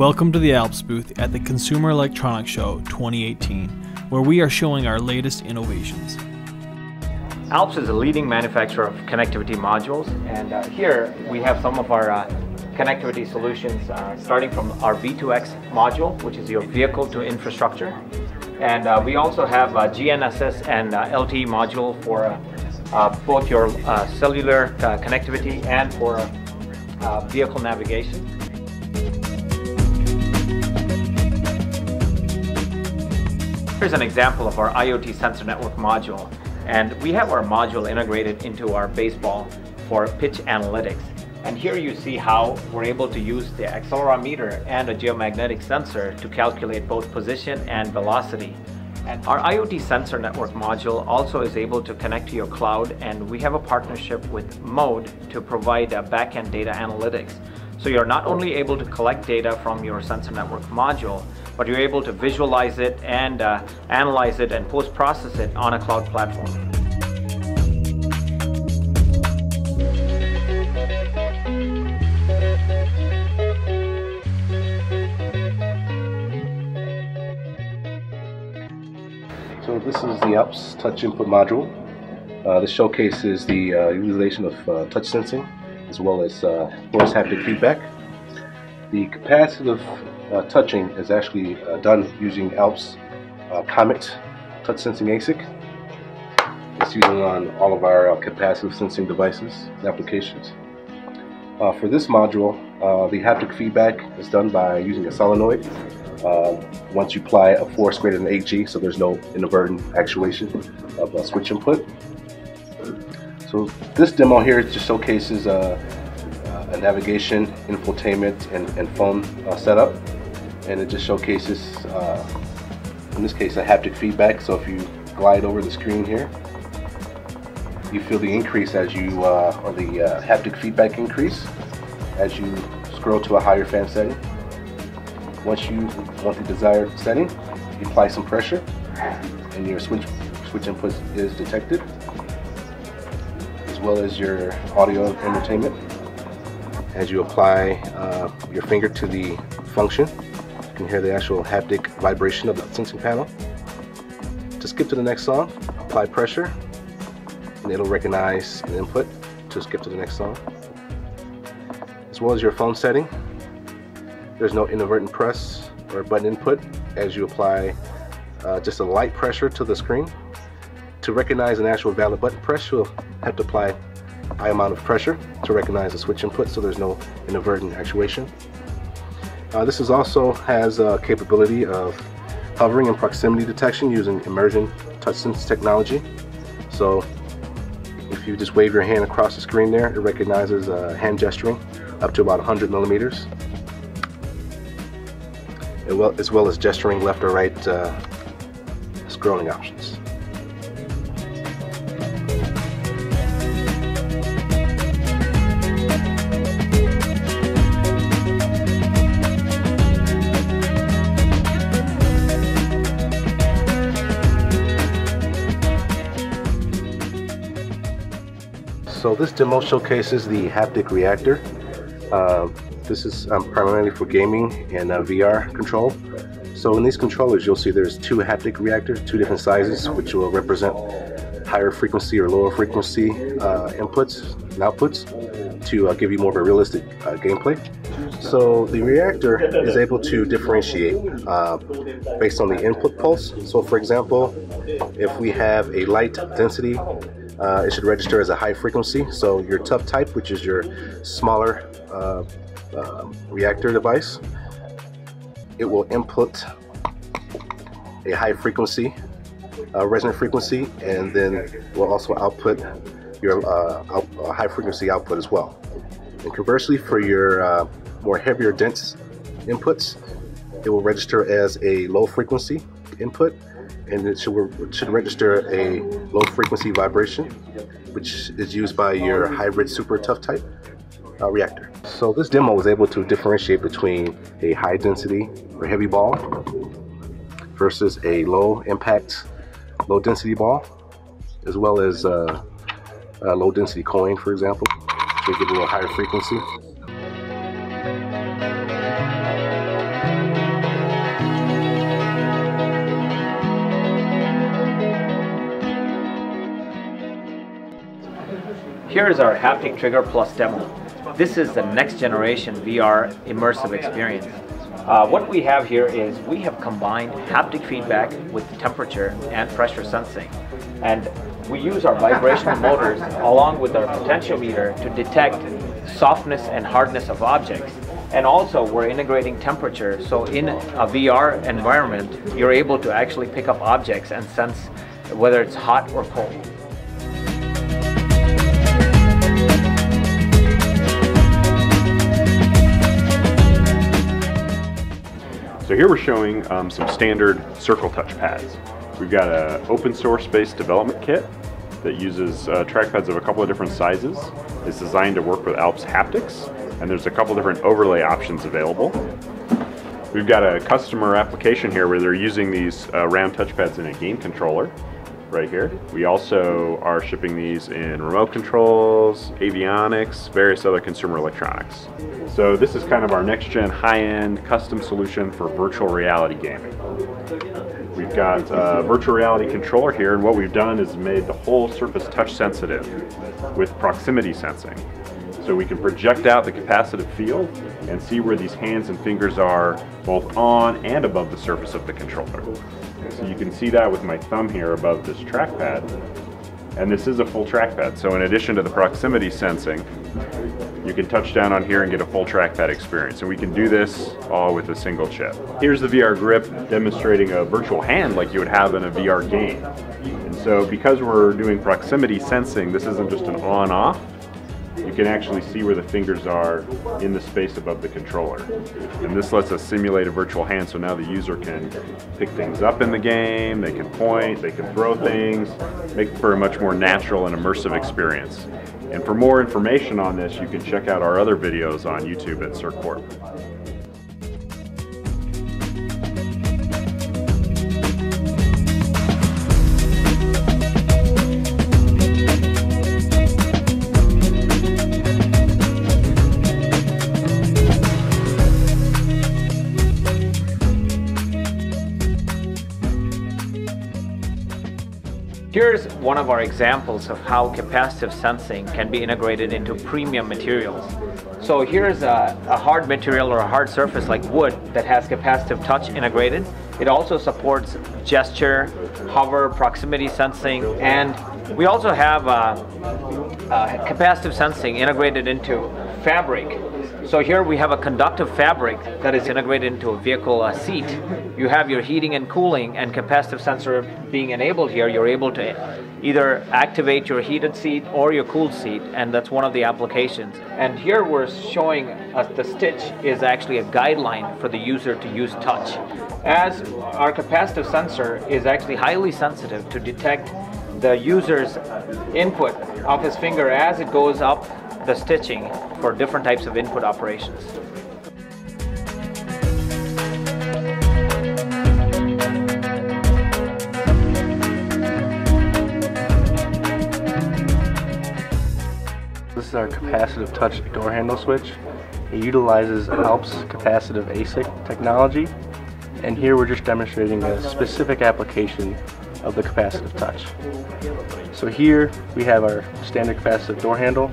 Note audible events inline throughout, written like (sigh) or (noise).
Welcome to the Alps booth at the Consumer Electronics Show 2018, where we are showing our latest innovations. Alps is a leading manufacturer of connectivity modules, and uh, here we have some of our uh, connectivity solutions, uh, starting from our V2X module, which is your vehicle to infrastructure. And uh, we also have uh, GNSS and uh, LTE module for both your cellular connectivity and for vehicle navigation. Here's an example of our IoT sensor network module. And we have our module integrated into our baseball for pitch analytics. And here you see how we're able to use the accelerometer and a geomagnetic sensor to calculate both position and velocity. And our IoT sensor network module also is able to connect to your cloud and we have a partnership with Mode to provide a backend data analytics. So you're not only able to collect data from your sensor network module, but you're able to visualize it and uh, analyze it and post-process it on a cloud platform. So this is the Alps Touch Input Module. Uh, this showcases the uh, utilization of uh, touch sensing as well as uh, voice haptic feedback. The capacitive uh, touching is actually uh, done using Alps uh, Comet touch sensing ASIC. It's using on all of our uh, capacitive sensing devices and applications. Uh, for this module, the haptic feedback is done by using a solenoid. once you apply a force greater than 8G, so there's no inadvertent actuation of a switch input. So this demo here just showcases uh, uh, a navigation, infotainment, and, and phone uh, setup. And it just showcases, uh, in this case, a haptic feedback. So if you glide over the screen here, you feel the increase as you, uh, or the uh, haptic feedback increase as you scroll to a higher fan setting. Once you want the desired setting, you apply some pressure and your switch, switch input is detected well as your audio entertainment. As you apply uh, your finger to the function, you can hear the actual haptic vibration of the sensing panel. To skip to the next song, apply pressure, and it'll recognize an input to skip to the next song. As well as your phone setting, there's no inadvertent press or button input as you apply uh, just a light pressure to the screen. To recognize an actual valid button press, you'll have to apply high amount of pressure to recognize the switch input so there's no inadvertent actuation. Uh, this is also has a capability of hovering and proximity detection using immersion touch sense technology. So if you just wave your hand across the screen there, it recognizes uh, hand gesturing up to about 100 millimeters, as well as gesturing left or right uh, scrolling options. So this demo showcases the haptic reactor. Uh, this is um, primarily for gaming and uh, VR control. So in these controllers, you'll see there's two haptic reactors, two different sizes, which will represent higher frequency or lower frequency uh, inputs and outputs to uh, give you more of a realistic uh, gameplay. So the reactor is able to differentiate uh, based on the input pulse. So for example, if we have a light density uh, it should register as a high frequency. So your tough type, which is your smaller uh, uh, reactor device, it will input a high frequency, uh, resonant frequency, and then will also output your uh, out, high frequency output as well. And conversely, for your uh, more heavier dense inputs, it will register as a low frequency input and it should, should register a low frequency vibration, which is used by your hybrid super tough type uh, reactor. So this demo was able to differentiate between a high density or heavy ball versus a low impact, low density ball, as well as uh, a low density coin, for example, to give a little higher frequency. Here is our Haptic Trigger Plus demo. This is the next generation VR immersive experience. Uh, what we have here is we have combined haptic feedback with temperature and pressure sensing. And we use our vibrational (laughs) motors along with our potentiometer to detect softness and hardness of objects. And also we're integrating temperature, so in a VR environment, you're able to actually pick up objects and sense whether it's hot or cold. So here we're showing um, some standard circle touch pads. We've got an open source based development kit that uses uh, trackpads of a couple of different sizes. It's designed to work with Alps haptics, and there's a couple different overlay options available. We've got a customer application here where they're using these uh, round touchpads in a game controller right here. We also are shipping these in remote controls, avionics, various other consumer electronics. So this is kind of our next gen high-end custom solution for virtual reality gaming. We've got a virtual reality controller here and what we've done is made the whole surface touch sensitive with proximity sensing. So we can project out the capacitive field and see where these hands and fingers are both on and above the surface of the controller. So you can see that with my thumb here above this trackpad. And this is a full trackpad. So in addition to the proximity sensing, you can touch down on here and get a full trackpad experience. And we can do this all with a single chip. Here's the VR grip demonstrating a virtual hand like you would have in a VR game. And so because we're doing proximity sensing, this isn't just an on-off, you can actually see where the fingers are in the space above the controller. And this lets us simulate a virtual hand so now the user can pick things up in the game, they can point, they can throw things, make for a much more natural and immersive experience. And for more information on this, you can check out our other videos on YouTube at CirqueCorp. One of our examples of how capacitive sensing can be integrated into premium materials. So here's a, a, hard material or a hard surface like wood that has capacitive touch integrated. It also supports gesture, hover, proximity sensing, and we also have uh, uh, capacitive sensing integrated into fabric so here we have a conductive fabric that is integrated into a vehicle uh, seat. You have your heating and cooling and capacitive sensor being enabled here. You're able to either activate your heated seat or your cooled seat and that's one of the applications. And here we're showing us the stitch is actually a guideline for the user to use touch. As our capacitive sensor is actually highly sensitive to detect the user's input of his finger as it goes up the stitching for different types of input operations. This is our capacitive touch door handle switch. It utilizes Alps capacitive ASIC technology and here we're just demonstrating a specific application of the capacitive touch. So here we have our standard capacitive door handle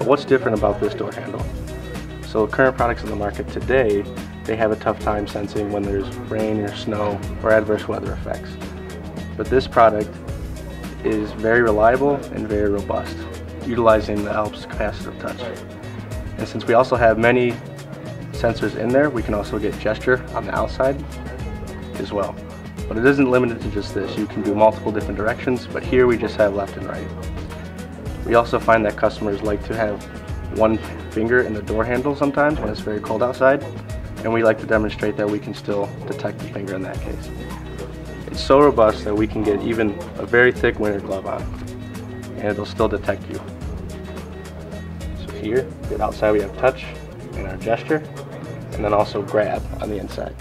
but what's different about this door handle? So current products in the market today, they have a tough time sensing when there's rain or snow or adverse weather effects. But this product is very reliable and very robust, utilizing the Alps capacitive touch. And since we also have many sensors in there, we can also get gesture on the outside as well. But it isn't limited to just this. You can do multiple different directions, but here we just have left and right. We also find that customers like to have one finger in the door handle sometimes when it's very cold outside, and we like to demonstrate that we can still detect the finger in that case. It's so robust that we can get even a very thick winter glove on, and it'll still detect you. So here, outside we have touch and our gesture, and then also grab on the inside.